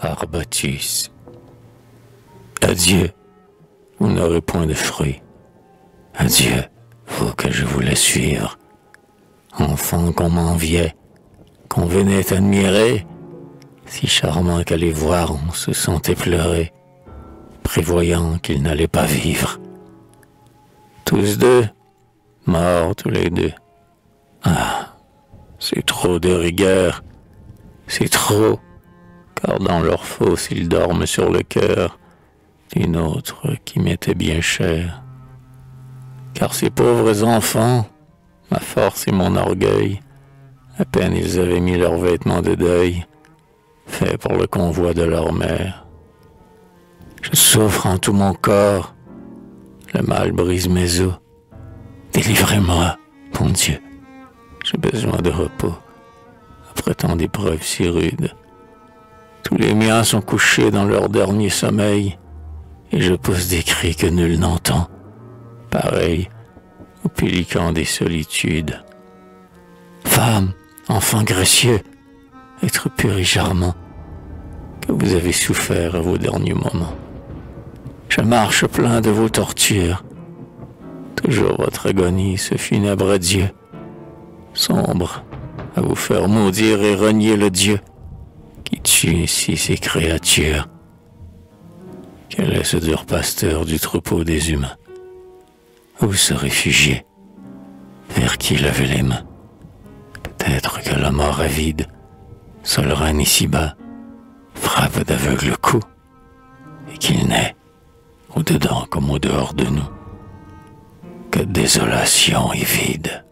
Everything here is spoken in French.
arbutus. Adieu, vous n'aurez point de fruits. Adieu, vous que je voulais suivre. Enfant qu'on m'enviait, qu'on venait admirer, si charmant qu'à les voir on se sentait pleurer, prévoyant qu'ils n'allaient pas vivre. Tous deux, morts tous les deux. Ah, c'est trop de rigueur, c'est trop, car dans leur fosse ils dorment sur le cœur d'une autre qui m'était bien chère. Car ces pauvres enfants, ma force et mon orgueil, à peine ils avaient mis leurs vêtements de deuil, faits pour le convoi de leur mère. Je souffre en tout mon corps, le mal brise mes os. Délivrez-moi, bon Dieu, j'ai besoin de repos, après tant d'épreuves si rudes. Tous les miens sont couchés dans leur dernier sommeil, et je pousse des cris que nul n'entend, pareil au pélican des solitudes. Femme, enfant gracieux, être pur et charmant, que vous avez souffert à vos derniers moments. Je marche plein de vos tortures, toujours votre agonie, ce funèbre adieu, sombre, à vous faire maudire et renier le Dieu tue ici ces créatures. Quel est ce dur pasteur du troupeau des humains? Où se réfugier Vers qui lever les mains? Peut-être que la mort avide, seul règne ici-bas, frappe d'aveugles coups, et qu'il n'est, au-dedans comme au dehors de nous, que désolation et vide.